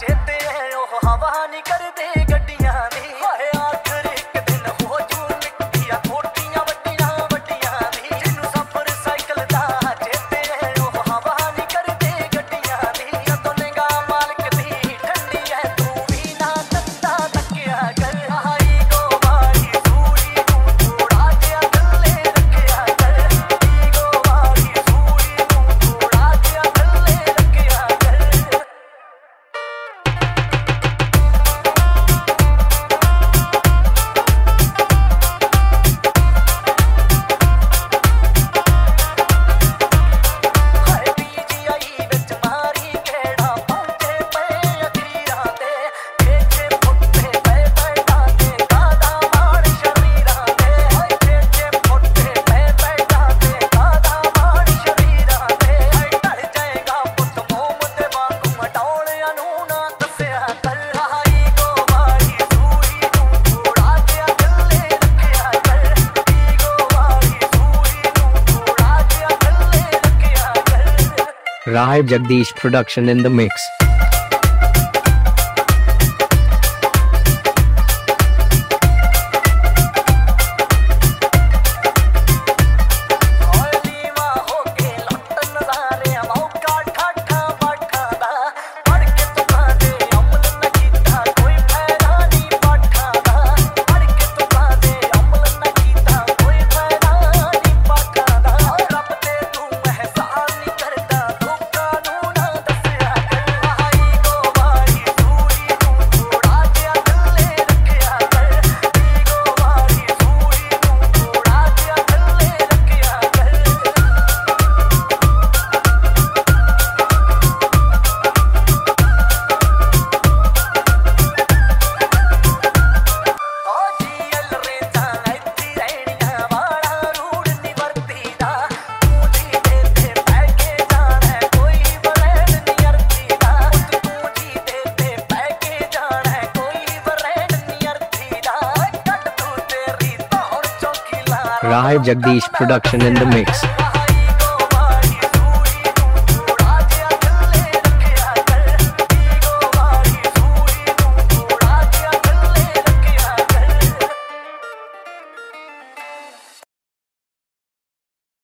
to that. Rahib Jagdish production in the mix. राह Jagdish production in the mix.